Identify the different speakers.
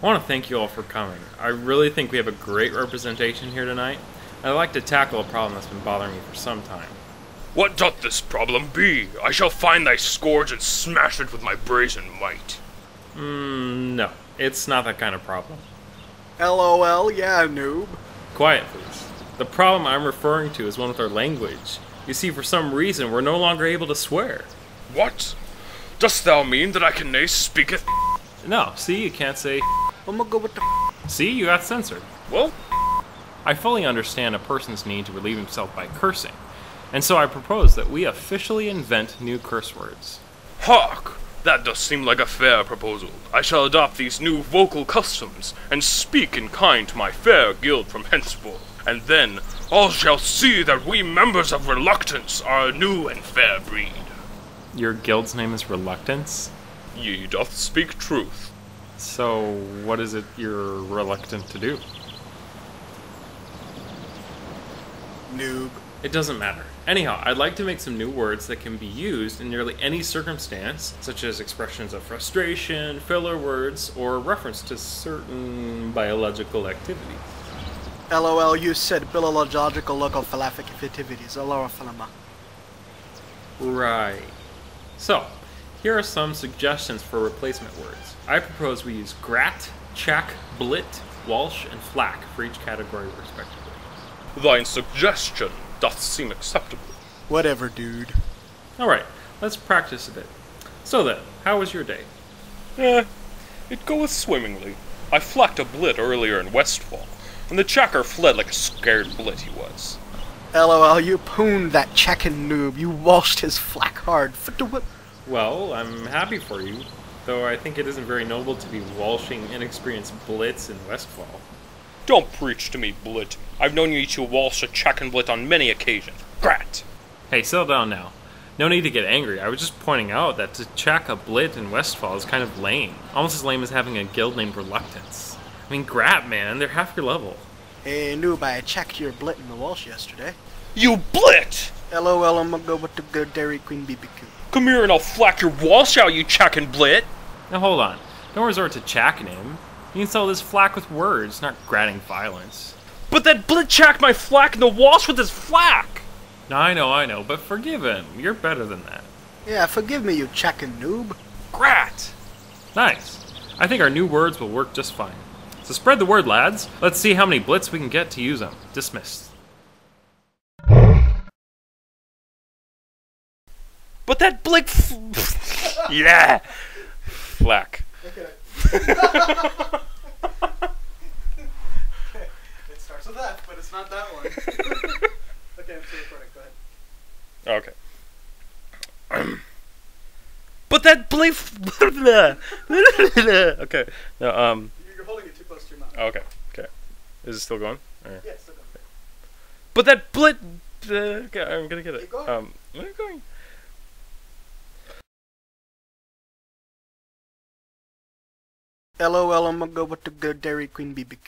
Speaker 1: I want to thank you all for coming. I really think we have a great representation here tonight. I'd like to tackle a problem that's been bothering me for some time.
Speaker 2: What doth this problem be? I shall find thy scourge and smash it with my brazen might.
Speaker 1: Mm, no, it's not that kind of problem.
Speaker 3: LOL, yeah, noob.
Speaker 1: Quiet, please. The problem I'm referring to is one with our language. You see, for some reason, we're no longer able to swear.
Speaker 2: What? Dost thou mean that I can nae speaketh?
Speaker 1: No, see, you can't say.
Speaker 3: I'm gonna go with the.
Speaker 1: See, you got censored.
Speaker 2: Well,
Speaker 1: I fully understand a person's need to relieve himself by cursing, and so I propose that we officially invent new curse words.
Speaker 2: hark! That does seem like a fair proposal. I shall adopt these new vocal customs, and speak in kind to my fair guild from henceforth. And then all shall see that we members of Reluctance are a new and fair breed.
Speaker 1: Your guild's name is Reluctance?
Speaker 2: Ye doth speak truth.
Speaker 1: So, what is it you're reluctant to do?
Speaker 3: Noob.
Speaker 1: It doesn't matter. Anyhow, I'd like to make some new words that can be used in nearly any circumstance, such as expressions of frustration, filler words, or reference to certain biological activities.
Speaker 3: LOL, you said biological local philaphic activities. Alora philema.
Speaker 1: Right. So, here are some suggestions for replacement words. I propose we use grat, chack, blit, walsh, and flack for each category respectively.
Speaker 2: Thine suggestion doth seem acceptable.
Speaker 3: Whatever, dude.
Speaker 1: Alright, let's practice a bit. So then, how was your day?
Speaker 2: Eh, it goeth swimmingly. I flacked a blit earlier in Westfall, and the chacker fled like a scared blit he was.
Speaker 3: LOL, you pooned that checkin' noob. You walshed his flack hard. For the what?
Speaker 1: Well, I'm happy for you, though I think it isn't very noble to be walshing inexperienced blits in Westfall.
Speaker 2: Don't preach to me, Blit. I've known you to waltz a check and blit on many occasions. Grat!
Speaker 1: Hey, settle down now. No need to get angry. I was just pointing out that to check a blit in Westfall is kind of lame. Almost as lame as having a guild named Reluctance. I mean, Grat, man, they're half your level.
Speaker 3: Hey, noob, I checked your blit in the Walsh yesterday.
Speaker 2: You Blit!
Speaker 3: LOL, I'm gonna go with the good Dairy Queen BBQ.
Speaker 2: Come here and I'll flack your waltz out, you check and blit!
Speaker 1: Now hold on. Don't resort to chacking him. You can sell this flack with words, not gratting violence.
Speaker 2: But that Blit chacked my flack in the waltz with his flack!
Speaker 1: Now, I know, I know, but forgive him. You're better than that.
Speaker 3: Yeah, forgive me, you checkin' noob.
Speaker 2: Grat!
Speaker 1: Nice. I think our new words will work just fine. So spread the word, lads. Let's see how many blits we can get to use them. Dismissed.
Speaker 2: But that Blit f- Yeah! Flack.
Speaker 3: Okay. it starts with F, but it's not that one. okay, I'm still recording. Go ahead.
Speaker 2: Okay. but that Blit f- Okay. No, um,
Speaker 3: You're holding it too close to your mouth.
Speaker 2: okay. Okay. Is it still going? Or-
Speaker 3: Yes, still going.
Speaker 2: But that Blit. Uh, okay, I'm gonna get it.
Speaker 3: Keep going.
Speaker 2: Um, I'm going.
Speaker 3: LOL, I'm gonna go with the good Dairy Queen BBQ.